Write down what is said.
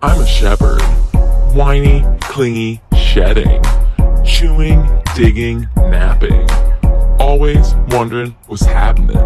I'm a shepherd. Whiny, clingy, shedding. Chewing, digging, napping. Always wondering what's happening.